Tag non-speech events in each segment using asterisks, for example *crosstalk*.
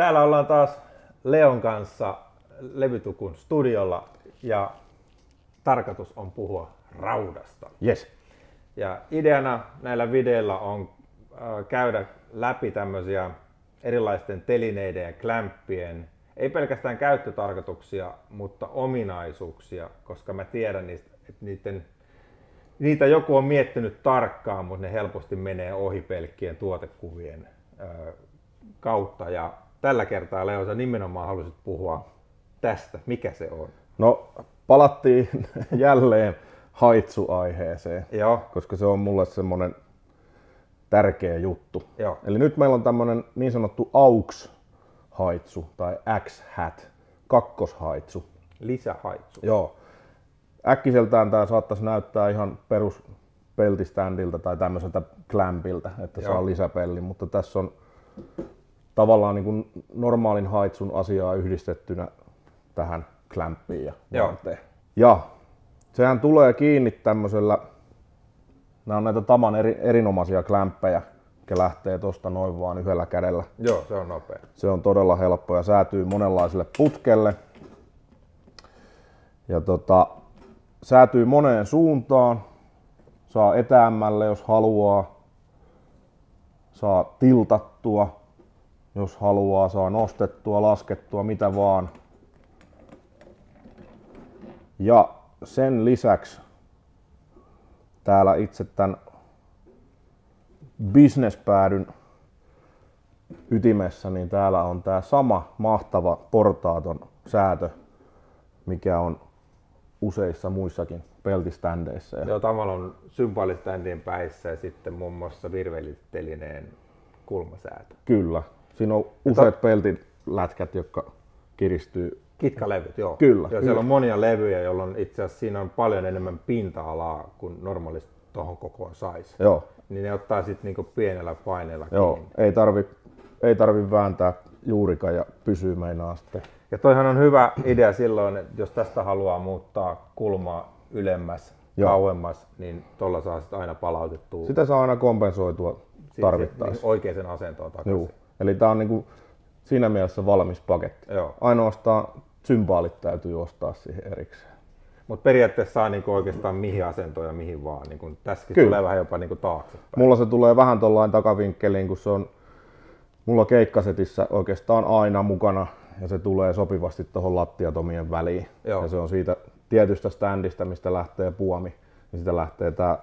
Täällä ollaan taas Leon kanssa Levytukun studiolla ja tarkoitus on puhua raudasta. Yes. Ja ideana näillä videoilla on äh, käydä läpi tämmöisiä erilaisten telineiden ja klämppien, ei pelkästään käyttötarkoituksia, mutta ominaisuuksia, koska mä tiedän niistä, että niiden, niitä joku on miettinyt tarkkaan, mutta ne helposti menee ohi pelkkien tuotekuvien äh, kautta. Ja tällä kertaa Leo, sä nimenomaan halusit puhua tästä, mikä se on. No, palattiin *laughs* jälleen haitsuaiheeseen, Joo, koska se on mulle semmonen tärkeä juttu. Joo. Eli nyt meillä on tämmönen niin sanottu AUX-haitsu tai X-hat, kakkoshaitsu. lisähaitsu. Joo. Äkkiseltään tämä saattaisi näyttää ihan perus peltiständiltä tai tämmöiseltä klämpiltä, että Joo. saa lisäpellin, mutta tässä on tavallaan niin kuin normaalin haitsun asiaa yhdistettynä tähän klämppiin ja Joo. varteen. Ja sehän tulee kiinni tämmöisellä, nämä on näitä Taman eri, erinomaisia klämppejä, mikä lähtee tosta noin vaan yhdellä kädellä. Joo, se on nopea. Se on todella helppo ja säätyy monenlaiselle putkelle. Ja tota, säätyy moneen suuntaan. Saa etäämmälle, jos haluaa. Saa tiltattua, jos haluaa. Saa nostettua, laskettua, mitä vaan. Ja sen lisäksi täällä itse tämän bisnespäädyn ytimessä, niin täällä on tämä sama mahtava portaaton säätö, mikä on useissa muissakin peltiständeissä. Joo, Tamal on symboliständien päissä ja sitten muun muassa virvelitelineen kulmasäätö. Kyllä, siinä on useat peltilätkät, jotka kiristyy. Kitkalevyt, joo. Kyllä. Joo, siellä on monia levyjä, jolloin itse asiassa siinä on paljon enemmän pinta-alaa kuin normaalisti tuohon kokoon saisi. Joo, Niin ne ottaa sitten niinku pienellä paineella joo kiinni. ei tarvi, ei tarvi vääntää juurikaan ja pysyy meinaa sitten. Ja toihan on hyvä idea silloin, että jos tästä haluaa muuttaa kulmaa ylemmäs, Joo. kauemmas, niin tuolla saa sitten aina palautettua Sitä saa aina kompensoitua tarvittaessa. si- oikeaan asentoon takaisin. Joo. Eli tää on niinku siinä mielessä valmis paketti. Joo. Ainoastaan symbaalit täytyy ostaa siihen erikseen. Mutta periaatteessa saa niinku oikeastaan mihin asentoon ja mihin vaan. Niinku tässäkin Kyllä. tulee vähän jopa niinku taaksepäin. Mulla se tulee vähän tuollain takavinkkeliin, kun se on mulla keikkasetissä oikeastaan aina mukana ja se tulee sopivasti tuohon lattiatomien väliin. Joo. Ja se on siitä tietystä standista, mistä lähtee puomi. Niin siitä lähtee tää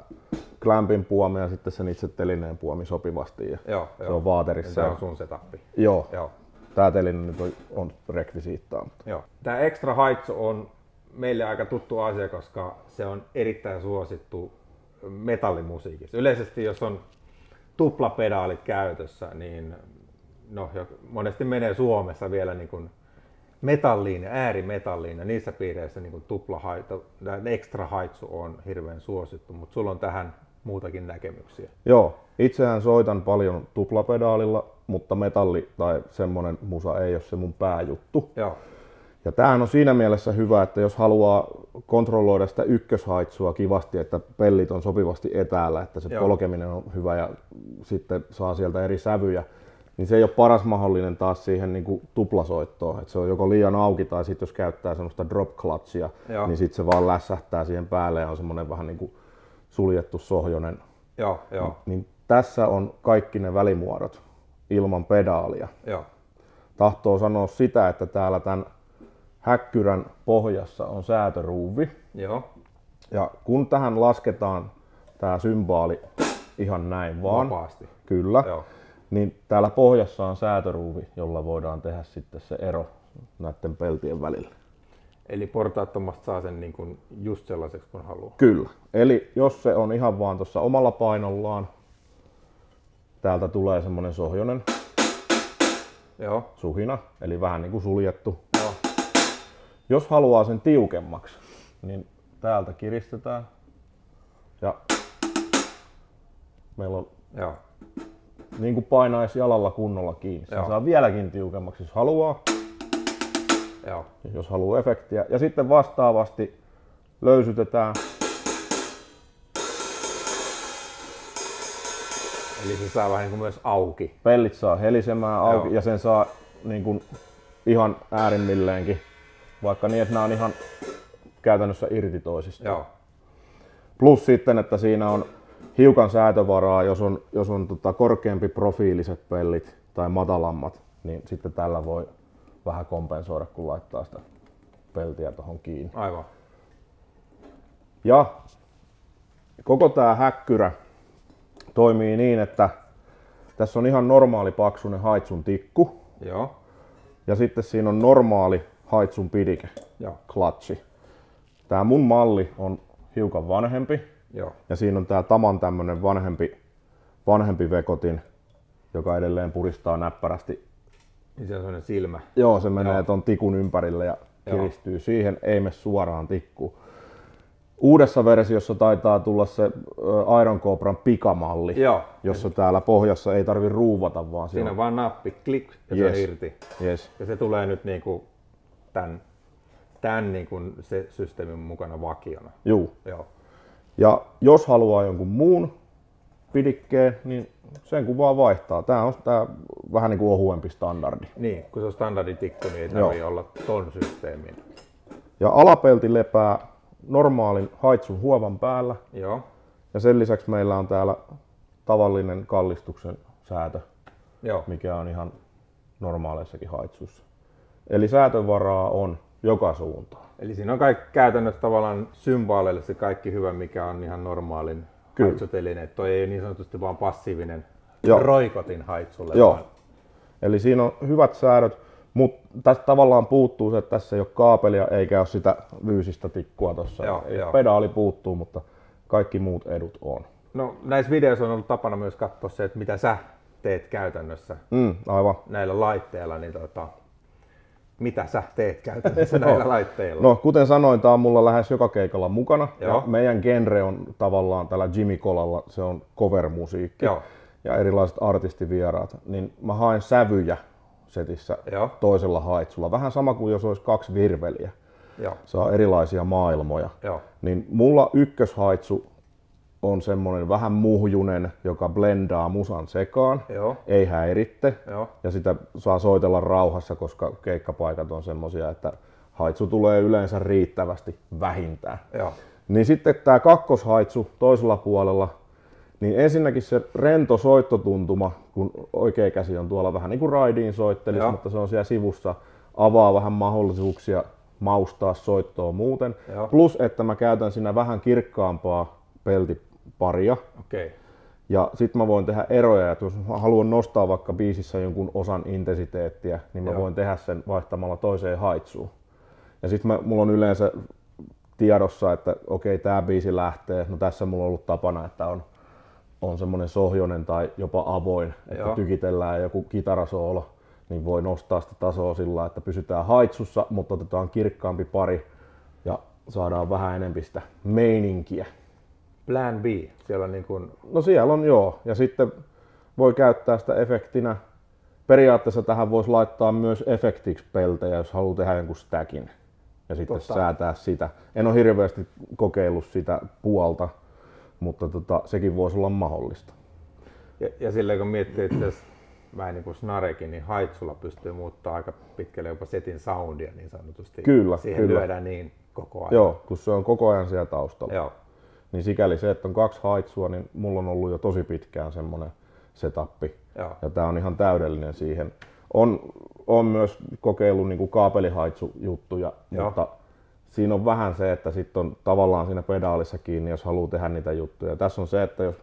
clampin puomi ja sitten sen itse telineen puomi sopivasti. Ja Joo, se joo. on vaaterissa. Se on sun setappi. Joo. Joo. Tää teline nyt on, on rekvisiittaa. Mutta Joo. Tämä Extra Haitsu on meille aika tuttu asia, koska se on erittäin suosittu metallimusiikissa. Yleisesti jos on tuplapedaalit käytössä, niin no, monesti menee Suomessa vielä niin kuin metalliin ja äärimetalliin ja niissä piireissä niin kuin tuplahaito, tämä extra haitsu on hirveän suosittu, mutta sulla on tähän muutakin näkemyksiä. Joo, itsehän soitan paljon tuplapedaalilla, mutta metalli tai semmonen musa ei ole se mun pääjuttu. Joo, Ja tämähän on siinä mielessä hyvä, että jos haluaa kontrolloida sitä ykköshaitsua kivasti, että pellit on sopivasti etäällä, että se Joo. polkeminen on hyvä ja sitten saa sieltä eri sävyjä, niin se ei ole paras mahdollinen taas siihen niin kuin tuplasoittoon. Että se on joko liian auki tai sitten jos käyttää semmoista drop clutchia, Joo. niin sitten se vaan lässähtää siihen päälle ja on semmoinen vähän niin kuin suljettu sohjonen. joo, joo, Niin tässä on kaikki ne välimuodot ilman pedaalia joo, tahtoo sanoa sitä, että täällä tämän häkkyrän pohjassa on säätöruuvi. joo, Ja kun tähän lasketaan tämä symbaali ihan näin vaan, vapaasti. kyllä, Joo, niin täällä pohjassa on säätöruuvi, jolla voidaan tehdä sitten se ero näiden peltien välillä. Eli portaattomasta saa sen niin kuin just sellaiseksi kun haluaa. Kyllä. Eli jos se on ihan vaan tuossa omalla painollaan, täältä tulee semmonen sohjonen Joo, suhina, eli vähän niin kuin suljettu joo, Jos haluaa sen tiukemmaksi, niin täältä kiristetään. Ja meillä on joo, niin kuin painaisi jalalla kunnolla kiinni. Sen Joo. saa vieläkin tiukemmaksi, jos haluaa, joo, jos haluaa efektiä. Ja sitten vastaavasti löysytetään. Eli se saa vähän niin kuin myös auki. Pellit saa helisemään auki Joo. ja sen saa niin kuin ihan äärimmilleenkin, vaikka niin, että nämä on ihan käytännössä irti toisistaan. Joo. Plus sitten, että siinä on hiukan säätövaraa, jos on, jos on tota korkeampi profiiliset pellit tai matalammat, niin sitten tällä voi vähän kompensoida, kun laittaa sitä peltiä tuohon kiinni. Aivan. Ja koko tämä häkkyrä toimii niin, että tässä on ihan normaali paksunen haitsun tikku Joo. ja sitten siinä on normaali haitsun pidike, Joo. klatsi. Tämä mun malli on hiukan vanhempi Joo. ja siinä on tämä Taman tämmönen vanhempi, vanhempi vekotin, joka edelleen puristaa näppärästi. Niin se on sellainen silmä. Joo, se menee Joo. ton tikun ympärille ja Joo. kiristyy siihen, ei me suoraan tikkuun. Uudessa versiossa taitaa tulla se Iron Cobran pikamalli, Joo. jossa täällä pohjassa ei tarvi ruuvata, vaan Siinä siinä on vaan nappi, klik ja se Yes. on irti. Yes. Ja se tulee nyt niinku tämän, tämän niinku se systeemin mukana vakiona. Juu. Joo. Ja jos haluaa jonkun muun pidikkeen, niin sen kun vaan vaihtaa. Tää on tää vähän niin kuin ohuempi standardi. Niin, kun se on standarditikku, niin ei tarvitse olla ton systeemin. Ja alapelti lepää normaalin haitsun huovan päällä. Joo. Ja sen lisäksi meillä on täällä tavallinen kallistuksen säätö, Joo. mikä on ihan normaaleissakin haitsuissa. Eli säätövaraa on joka suuntaan. Eli siinä on kaikki käytännössä tavallaan symboleille se kaikki hyvä, mikä on ihan normaalin Kyllä. haitsuteline. Et Toi ei niin sanotusti vaan passiivinen Joo. roikotin haitsulle. Joo. Vaan, Eli siinä on hyvät säädöt, mutta tästä tavallaan puuttuu se, että tässä ei ole kaapelia eikä ole sitä fyysistä tikkua tuossa. Pedaali puuttuu, mutta kaikki muut edut on. no, näissä videoissa on ollut tapana myös katsoa se, että mitä sä teet käytännössä Mm, aivan. näillä laitteilla, niin tota, mitä sä teet käytännössä näillä laitteilla? No, kuten sanoin, tämä on mulla lähes joka keikalla mukana. Joo. Ja meidän genre on tavallaan tällä Jimmy Kolalla, se on cover-musiikki Joo. ja erilaiset artistivieraat. Niin mä haen sävyjä setissä Joo. toisella haitsulla. Vähän sama kuin jos olisi kaksi virveliä. Joo. Saa erilaisia maailmoja. Joo. Niin mulla ykköshaitsu on semmonen vähän muhjunen, joka blendaa musan sekaan. Joo. Ei häiritte. Joo. Ja sitä saa soitella rauhassa, koska keikkapaikat on semmosia, että haitsu tulee yleensä riittävästi vähintään. Joo. Niin sitten tämä kakkoshaitsu toisella puolella, niin ensinnäkin se rento soittotuntuma, kun oikea käsi on tuolla vähän niin kuin raidiin soittelisi, Joo. mutta se on siellä sivussa, avaa vähän mahdollisuuksia maustaa soittoa muuten. Joo. Plus, että mä käytän siinä vähän kirkkaampaa peltiparia. Okei. Ja sitten mä voin tehdä eroja, että jos mä haluan nostaa vaikka biisissä jonkun osan intensiteettiä, niin mä Joo. voin tehdä sen vaihtamalla toiseen haitsuun. Ja sitten mulla on yleensä tiedossa, että okei, tämä biisi lähtee. No tässä mulla on ollut tapana, että on, on semmoinen sohjonen tai jopa avoin, että Joo. tykitellään joku kitarasoolo, niin voi nostaa sitä tasoa sillä, että pysytään haitsussa, mutta otetaan kirkkaampi pari ja saadaan vähän enempi sitä meininkiä. Plan B. Siellä on niin kuin, No siellä on joo. Ja sitten voi käyttää sitä efektinä. Periaatteessa tähän voisi laittaa myös efektiksi peltejä, jos haluaa tehdä jonkun stackin. Ja sitten Totta. säätää sitä. En ole hirveästi kokeillut sitä puolta, mutta tota, sekin voisi olla mahdollista. ja, ja silleen kun miettii, että jos vähän niin kuin snarekin, niin haitsulla pystyy muuttaa aika pitkälle jopa setin soundia niin sanotusti. Kyllä, Siihen kyllä. lyödään niin koko ajan. Joo, kun se on koko ajan siellä taustalla. Joo. Niin sikäli se, että on kaksi haitsua, niin mulla on ollut jo tosi pitkään semmoinen setappi. Joo. Ja tää on ihan täydellinen siihen. On, on myös kokeillut niinku kaapelihaitsujuttuja, Joo. mutta siinä on vähän se, että sitten on tavallaan siinä pedaalissa kiinni, jos haluaa tehdä niitä juttuja. Tässä on se, että jos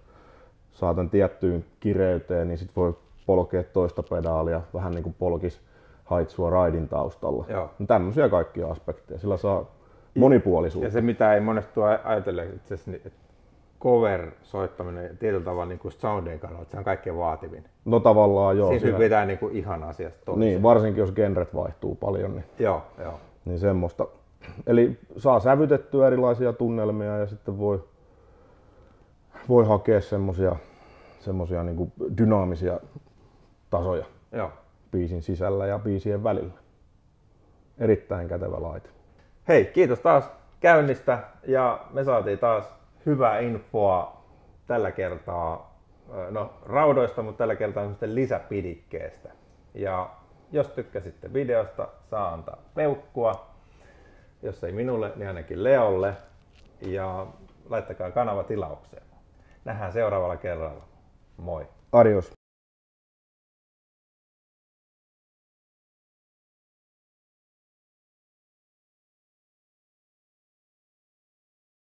saatan tiettyyn kireyteen, niin sitten voi polkea toista pedaalia, vähän niin kuin polkis haitsua raidin taustalla. Joo. No tämmöisiä kaikkia aspekteja. Sillä saa monipuolisuutta. Ja se mitä ei monesti ajatella, itse asiassa, niin, että cover-soittaminen tietyllä tavalla niin kuin soundien kannalta, se on kaikkein vaativin. No tavallaan joo. Siinä hypitään niin kuin ihan asiasta toiseen. Niin, varsinkin jos genret vaihtuu paljon, niin, Joo, joo. niin semmoista. Eli saa sävytettyä erilaisia tunnelmia ja sitten voi, voi hakea semmosia, semmosia niin dynaamisia tasoja joo. biisin sisällä ja biisien välillä. Erittäin kätevä laite. Hei, kiitos taas käynnistä ja me saatiin taas hyvää infoa tällä kertaa, ö, no raudoista, mutta tällä kertaa lisäpidikkeestä. Ja Jos tykkäsitte videosta, saa antaa peukkua. Jos ei minulle, niin ainakin Leolle. Ja laittakaa kanava tilaukseen. Nähdään seuraavalla kerralla. Moi. Adios.